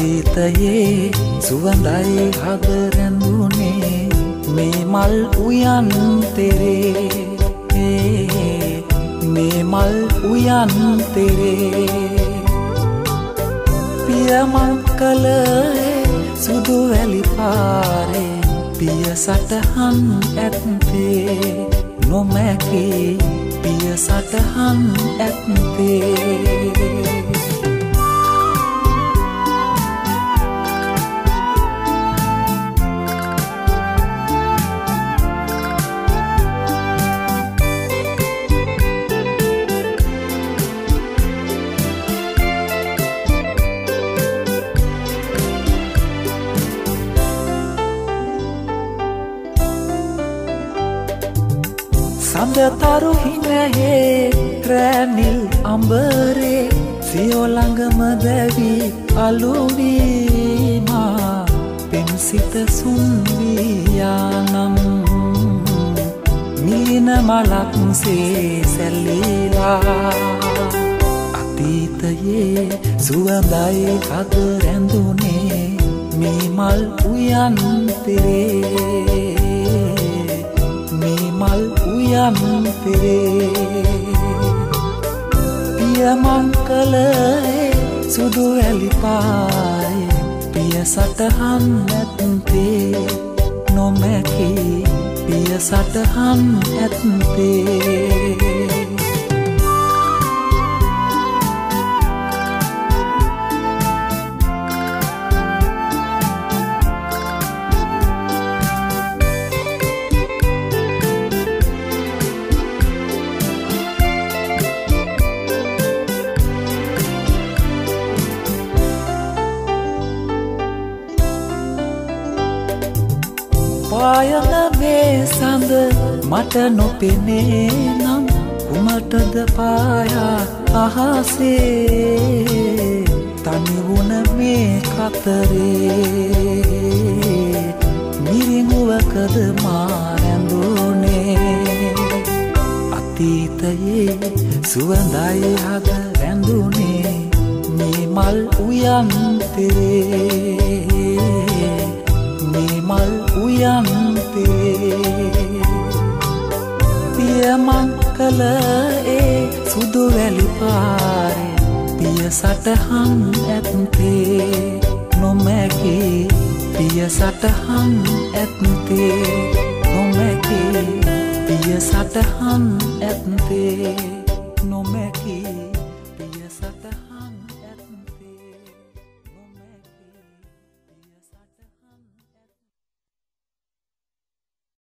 අතීතයේ සුවඳයි හද රැඳුනේ මේ මල් උයන් තෙරේ. මේ මල් උයන් තෙරේ. පියමන් කළ සුදු වැලි පාරේ පිය සටහන් ඇත්තේ. නොමැකී පිය සටහන් ඇත්තේ. සඳතරු හිනහේ රැනිල් අම්බරේ සියෝළඟම දැවී අලුවීමා පෙන්සිත සුන්වීයානම් මිලින මලක්සේ සැල්ලීලා අතීතයේ සුවඳයි හද රැඳුනේ මේ මල් උයන්තරේ යම් පෙරේ පියමං කළේ සුදු ඇලිපාය පිය සටහන් ඇත්තේ නොමැකී පිය සටහන් ඇත්තේ පායන මේ සඳ මට නොපෙනේ නම් කුමටද පායා අහසේ? තනිවුණ මේ කතරේ මිරිඟුවකද මාරැඳුනේ අතීතයේ සුවඳයි හද රැඳුනේ මේ මල් උයන්තරේ මල් උයන්තේ පියමං කළ ඒ සුදු වැලි පාරේ පිය සටහන් ඇත්තේ. නොමැකී පිය සටහන් ඇත්තේ. නොමැකී පිය සටහන් ඇත්තේ. නොමැකී පිය සටහන්